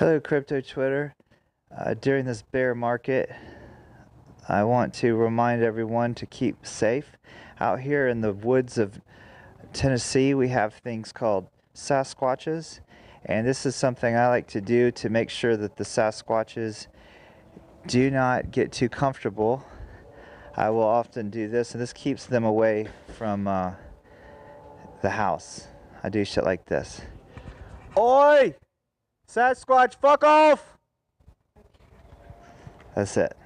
Hello, Crypto Twitter. Uh, during this bear market, I want to remind everyone to keep safe. Out here in the woods of Tennessee, we have things called Sasquatches, and this is something I like to do to make sure that the Sasquatches do not get too comfortable. I will often do this, and this keeps them away from uh, the house. I do shit like this. Oi! Sasquatch, fuck off! That's it.